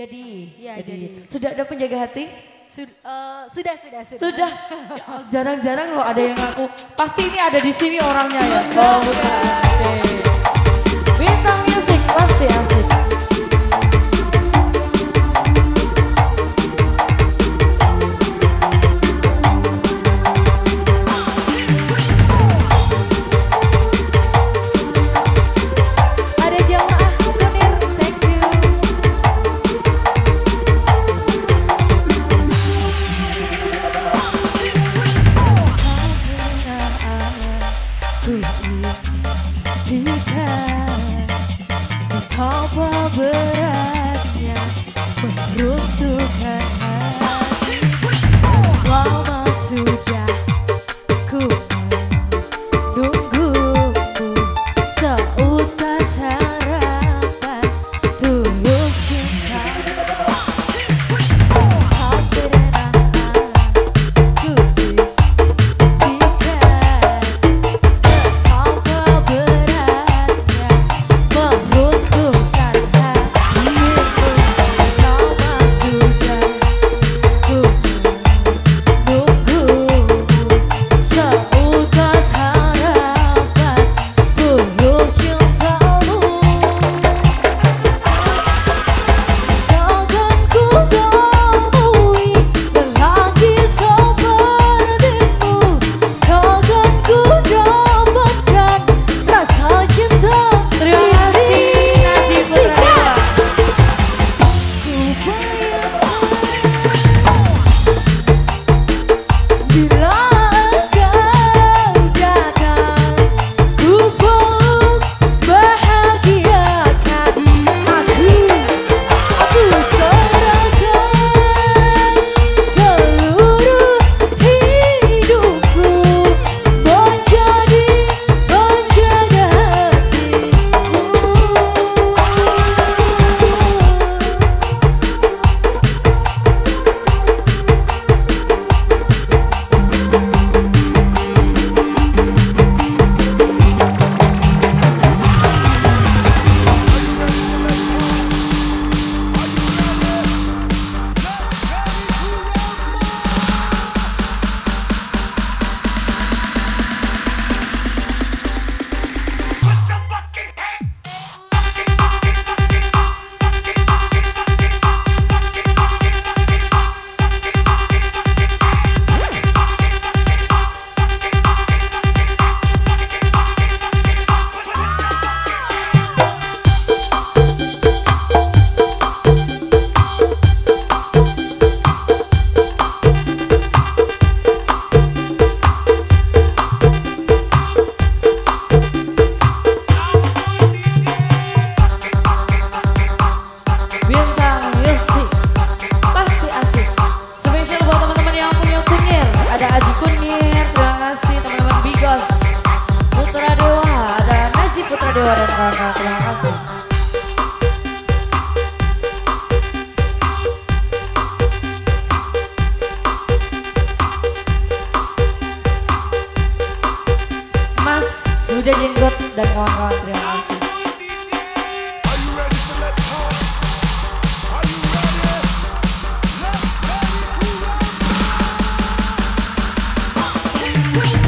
Jadi, ya, jadi, jadi. sudah ada penjaga hati? Sud, uh, eh, sudah, sudah, sudah. Sudah. Ya, jarang-jarang loh ada yang ngaku. Pasti ini ada di sini orangnya ya. Oh, bukan. Okay. beratnya meruntuhkan Ruth dan kawan-kawan terima kasih Wait.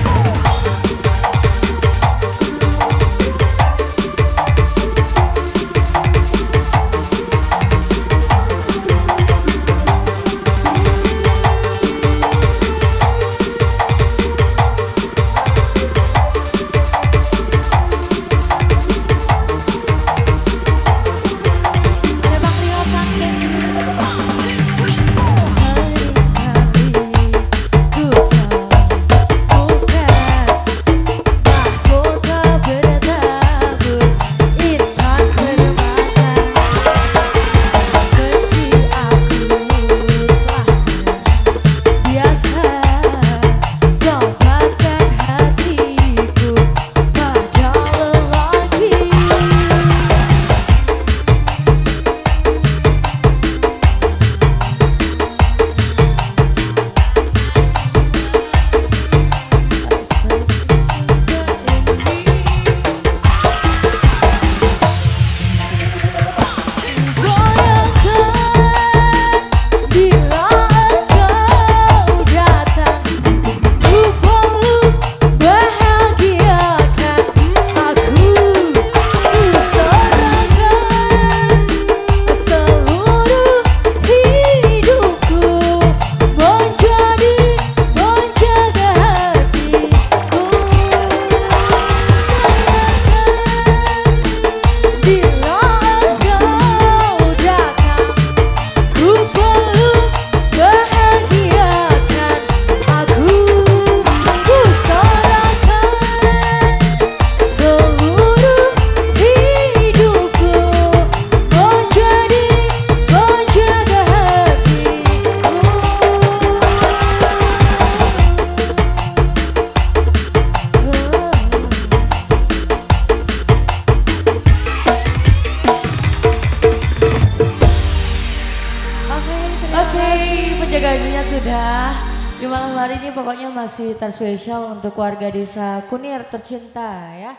Sudah. Di malam hari ini pokoknya masih terspesial untuk warga desa Kunir tercinta ya.